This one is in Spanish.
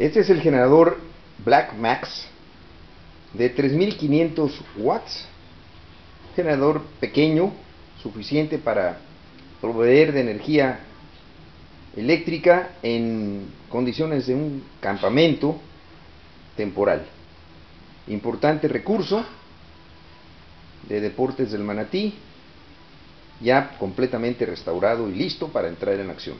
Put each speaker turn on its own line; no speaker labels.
Este es el generador Black Max de 3500 watts. Generador pequeño, suficiente para proveer de energía eléctrica en condiciones de un campamento temporal. Importante recurso de Deportes del Manatí, ya completamente restaurado y listo para entrar en acción.